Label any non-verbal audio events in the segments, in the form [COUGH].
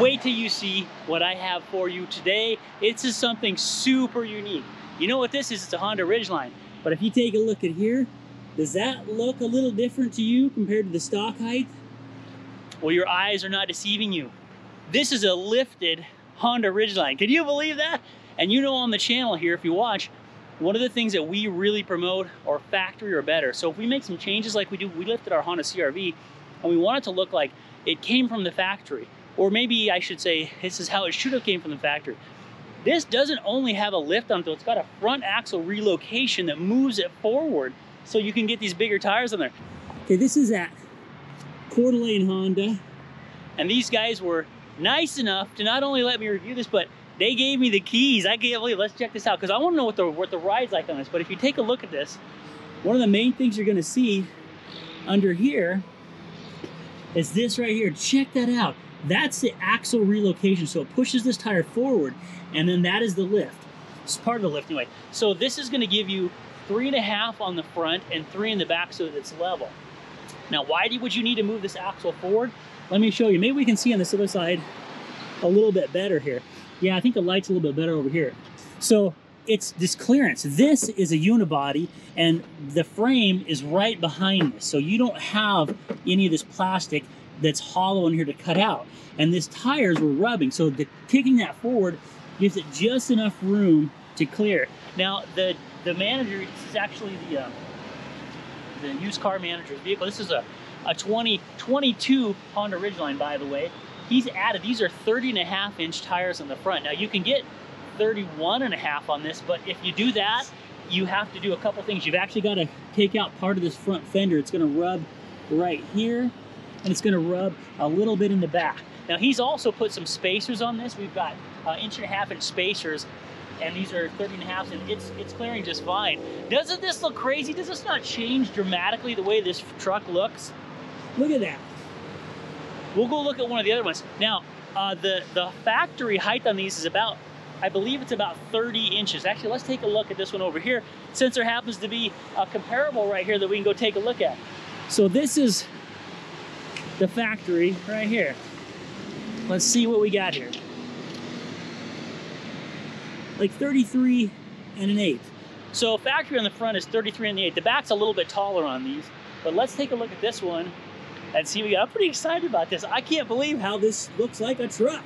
Wait till you see what I have for you today. It's just something super unique. You know what this is? It's a Honda Ridgeline. But if you take a look at here, does that look a little different to you compared to the stock height? Well, your eyes are not deceiving you. This is a lifted Honda Ridgeline. Can you believe that? And you know on the channel here, if you watch, one of the things that we really promote are factory or better. So if we make some changes like we do, we lifted our Honda CRV and we want it to look like it came from the factory. Or maybe I should say, this is how it should have came from the factory. This doesn't only have a lift on it, it's got a front axle relocation that moves it forward so you can get these bigger tires on there. Okay, this is at Coeur d'Alene Honda. And these guys were nice enough to not only let me review this, but they gave me the keys. I can't believe, let's check this out, because I want to know what the, what the ride's like on this. But if you take a look at this, one of the main things you're gonna see under here is this right here. Check that out. That's the axle relocation. So it pushes this tire forward and then that is the lift. It's part of the lift anyway. So this is gonna give you three and a half on the front and three in the back so that it's level. Now, why do would you need to move this axle forward? Let me show you. Maybe we can see on this other side a little bit better here. Yeah, I think the light's a little bit better over here. So it's this clearance. This is a unibody and the frame is right behind this. So you don't have any of this plastic that's hollow in here to cut out. And this tires were rubbing. So the kicking that forward gives it just enough room to clear. Now the the manager, this is actually the uh, the used car manager's vehicle. This is a a 2022 Honda Ridgeline, by the way. He's added, these are 30 and a half inch tires on the front. Now you can get 31 and a half on this, but if you do that, you have to do a couple things. You've actually got to take out part of this front fender. It's gonna rub right here, and it's gonna rub a little bit in the back. Now he's also put some spacers on this. We've got uh, inch and a half inch spacers and these are 30 and a half and it's it's clearing just fine. Doesn't this look crazy? Does this not change dramatically the way this truck looks? Look at that. We'll go look at one of the other ones. Now, uh, the, the factory height on these is about, I believe it's about 30 inches. Actually, let's take a look at this one over here, since there happens to be a comparable right here that we can go take a look at. So this is the factory right here. Let's see what we got here. Like 33 and an eighth. So factory on the front is 33 and the eighth. The back's a little bit taller on these, but let's take a look at this one and see we got. I'm pretty excited about this. I can't believe how this looks like a truck.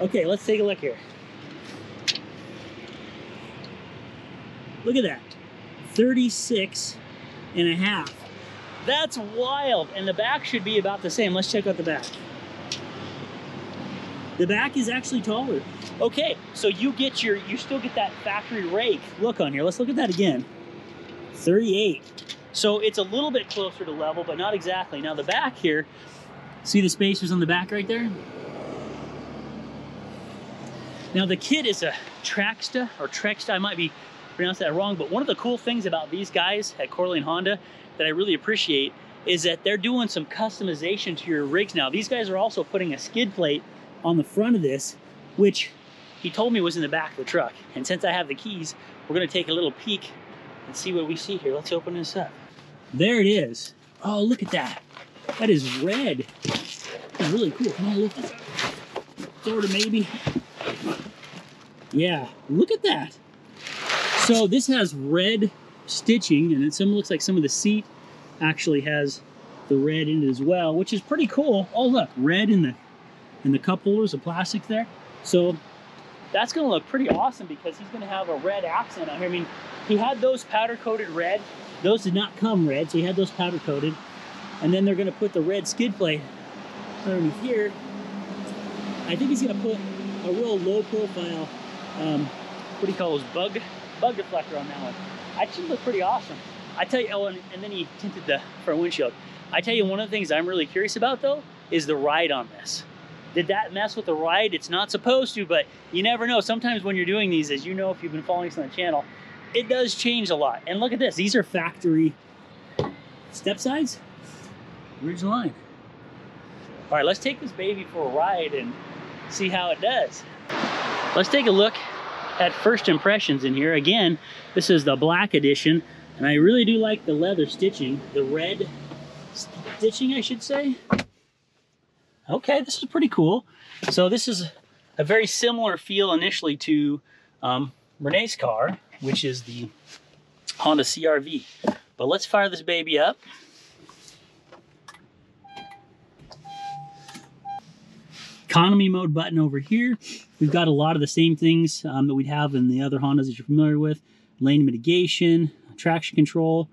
Okay, let's take a look here. Look at that. 36 and a half. That's wild. And the back should be about the same. Let's check out the back. The back is actually taller. Okay, so you get your, you still get that factory rake look on here. Let's look at that again. 38. So it's a little bit closer to level, but not exactly. Now the back here, see the spacers on the back right there? Now the kit is a Traxda or Trexta, I might be pronouncing that wrong, but one of the cool things about these guys at d'Alene Honda that I really appreciate is that they're doing some customization to your rigs now. These guys are also putting a skid plate on the front of this, which he told me was in the back of the truck. And since I have the keys, we're gonna take a little peek and see what we see here. Let's open this up. There it is. Oh, look at that. That is red. That's really cool. Come on, look. Sort of maybe. Yeah, look at that. So this has red stitching and it looks like some of the seat actually has the red in it as well, which is pretty cool. Oh look, red in the in the cup holders, the plastic there. So that's gonna look pretty awesome because he's gonna have a red accent on here. I mean, he had those powder coated red those did not come red, so he had those powder coated. And then they're gonna put the red skid plate underneath here. I think he's gonna put a real low profile, um, what do you call those, bug, bug deflector on that one. That should look pretty awesome. I tell you, oh, and, and then he tinted the front windshield. I tell you, one of the things I'm really curious about though, is the ride on this. Did that mess with the ride? It's not supposed to, but you never know. Sometimes when you're doing these, as you know if you've been following us on the channel, it does change a lot. And look at this, these are factory step sides, Ridgeline. All right, let's take this baby for a ride and see how it does. Let's take a look at first impressions in here. Again, this is the black edition, and I really do like the leather stitching, the red stitching, I should say. Okay, this is pretty cool. So this is a very similar feel initially to um, Renee's car, which is the Honda CRV. But let's fire this baby up. Economy mode button over here. We've got a lot of the same things um, that we'd have in the other Hondas that you're familiar with. Lane mitigation, traction control,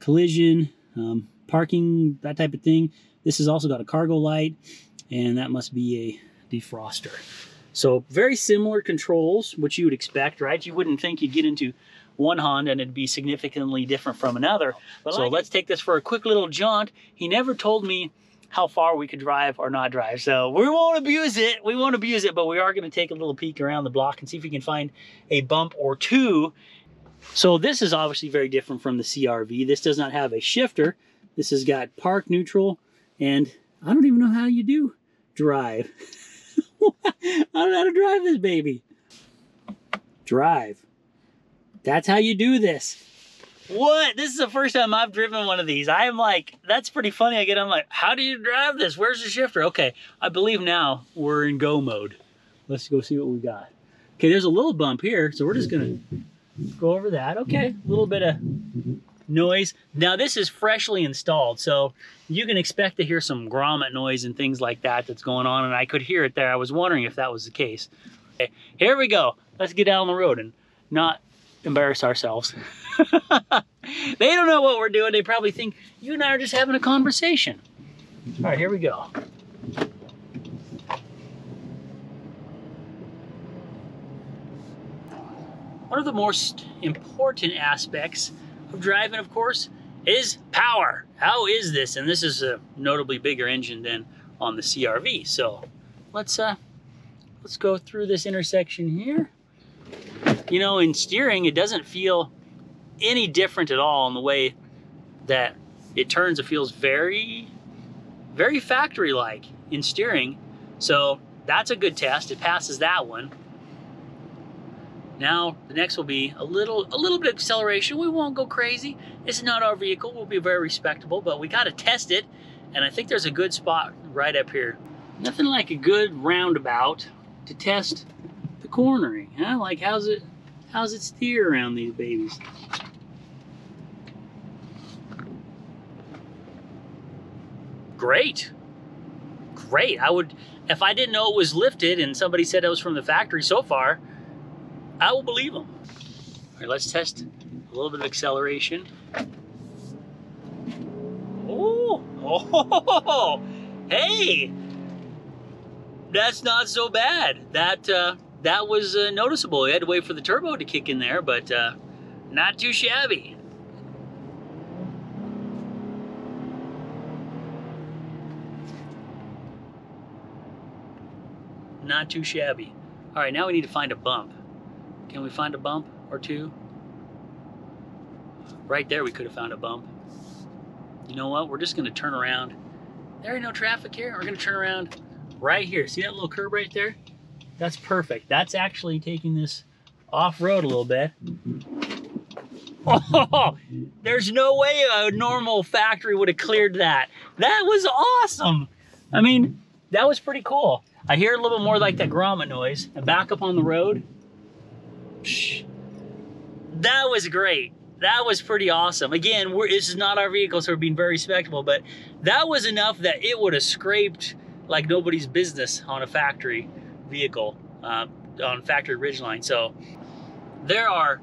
collision, um, parking, that type of thing. This has also got a cargo light, and that must be a defroster. So very similar controls, which you would expect, right? You wouldn't think you'd get into one Honda and it'd be significantly different from another. But so like let's take this for a quick little jaunt. He never told me how far we could drive or not drive. So we won't abuse it. We won't abuse it, but we are going to take a little peek around the block and see if we can find a bump or two. So this is obviously very different from the CRV. This does not have a shifter. This has got park neutral and I don't even know how you do drive. [LAUGHS] I don't know how to drive this baby. Drive. That's how you do this. What? This is the first time I've driven one of these. I am like, that's pretty funny. I get, I'm like, how do you drive this? Where's the shifter? Okay, I believe now we're in go mode. Let's go see what we got. Okay, there's a little bump here, so we're just gonna go over that. Okay, a little bit of noise. Now this is freshly installed, so you can expect to hear some grommet noise and things like that that's going on, and I could hear it there. I was wondering if that was the case. Okay, here we go. Let's get down the road and not embarrass ourselves. [LAUGHS] [LAUGHS] they don't know what we're doing. They probably think you and I are just having a conversation. All right, here we go. One of the most important aspects of driving, of course, is power. How is this? And this is a notably bigger engine than on the CRV. So let's uh, let's go through this intersection here. You know, in steering, it doesn't feel any different at all in the way that it turns. It feels very, very factory-like in steering. So that's a good test. It passes that one. Now the next will be a little a little bit of acceleration. We won't go crazy. This is not our vehicle. We'll be very respectable, but we got to test it. And I think there's a good spot right up here. Nothing like a good roundabout to test the cornering. Huh? Like how's it how's it steer around these babies? Great. Great. I would if I didn't know it was lifted and somebody said it was from the factory so far, I will believe them. All right, let's test a little bit of acceleration. Oh, oh, [LAUGHS] hey, that's not so bad. That uh, that was uh, noticeable. You had to wait for the turbo to kick in there, but uh, not too shabby. Not too shabby. All right, now we need to find a bump. Can we find a bump or two? Right there we could have found a bump. You know what? We're just to turn around. There ain't no traffic here. We're to turn around right here. See that little curb right there? That's perfect. That's actually taking this off-road a little bit. [LAUGHS] Oh, there's no way a normal factory would have cleared that. That was awesome. I mean, that was pretty cool. I hear a little more like that grommet noise. And back up on the road, that was great. That was pretty awesome. Again, this is not our vehicle, so we're being very respectable, but that was enough that it would have scraped like nobody's business on a factory vehicle, uh, on factory Ridgeline. So there are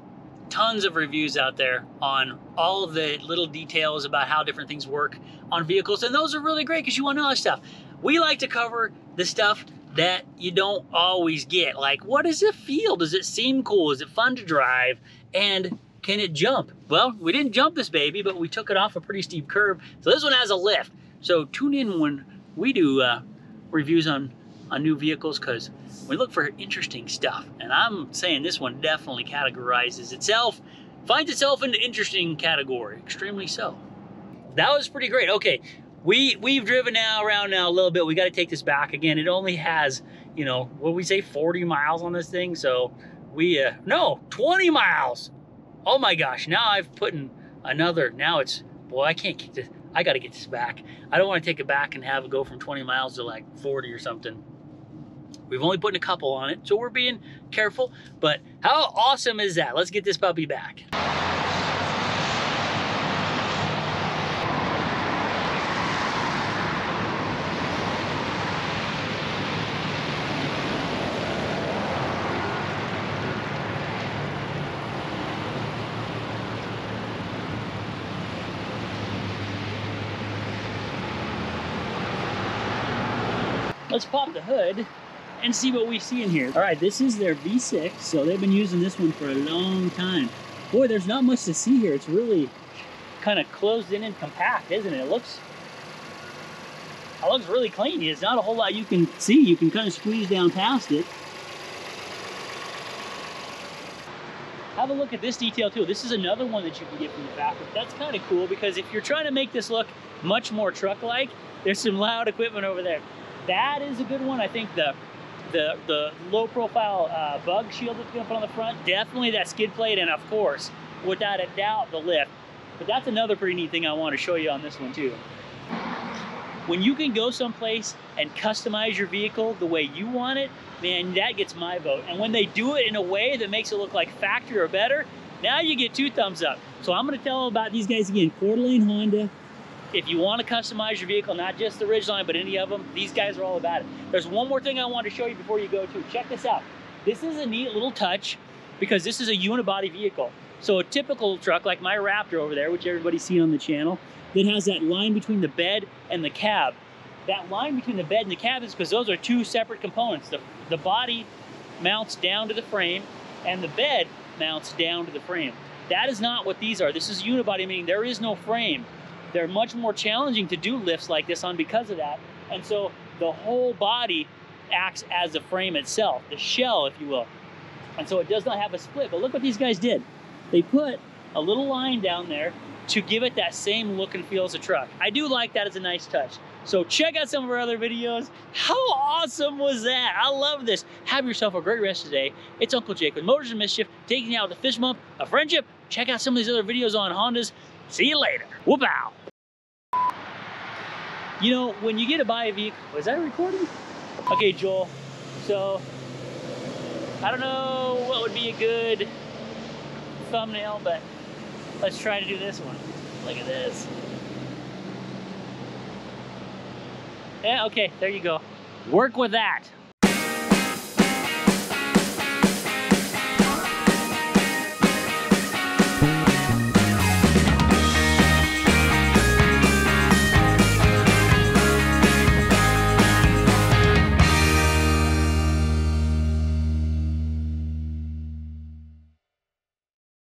tons of reviews out there on all of the little details about how different things work on vehicles, and those are really great because you want to know that stuff. We like to cover the stuff that you don't always get. Like, what does it feel? Does it seem cool? Is it fun to drive? And can it jump? Well, we didn't jump this baby, but we took it off a pretty steep curve. So this one has a lift. So tune in when we do uh, reviews on, on new vehicles because we look for interesting stuff. And I'm saying this one definitely categorizes itself, finds itself in the interesting category, extremely so. That was pretty great. Okay, we we've driven now around now a little bit. We got to take this back again. It only has, you know, what we say 40 miles on this thing. So we uh no, 20 miles. Oh my gosh, now I've put in another now it's boy, I can't keep this. I got to get this back. I don't want to take it back and have it go from 20 miles to like 40 or something. We've only put in a couple on it, so we're being careful. But how awesome is that? Let's get this puppy back. Let's pop the hood and see what we see in here. All right, this is their V6, so they've been using this one for a long time. Boy, there's not much to see here. It's really kind of closed in and compact, isn't it? It looks, it looks really clean. There's not a whole lot you can see. You can kind of squeeze down past it. Have a look at this detail too. This is another one that you can get from the factory. That's kind of cool because if you're trying to make this look much more truck-like, there's some loud equipment over there. That is a good one. I think the the the low profile uh, bug shield that's gonna put on the front, definitely that skid plate, and of course, without a doubt, the lift. But that's another pretty neat thing I want to show you on this one too. When you can go someplace and customize your vehicle the way you want it, man, that gets my vote. And when they do it in a way that makes it look like factory or better, now you get two thumbs up. So I'm gonna tell about these guys again, Coeur Honda, if you want to customize your vehicle, not just the Ridgeline, but any of them, these guys are all about it. There's one more thing I want to show you before you go to. Check this out. This is a neat little touch because this is a unibody vehicle. So a typical truck like my Raptor over there, which everybody's seen on the channel, that has that line between the bed and the cab. That line between the bed and the cab is because those are two separate components. The, the body mounts down to the frame and the bed mounts down to the frame. That is not what these are. This is unibody, meaning there is no frame. They're much more challenging to do lifts like this on because of that. And so the whole body acts as the frame itself, the shell, if you will. And so it does not have a split. But look what these guys did. They put a little line down there to give it that same look and feel as a truck. I do like that as a nice touch. So check out some of our other videos. How awesome was that? I love this. Have yourself a great rest of the day. It's Uncle Jake with Motors and Mischief, taking you out the fish bump a friendship. Check out some of these other videos on Hondas. See you later. Whoop out. You know, when you get to buy a vehicle, oh, was that recording? Okay, Joel. So, I don't know what would be a good thumbnail, but let's try to do this one. Look at this. Yeah, okay, there you go. Work with that.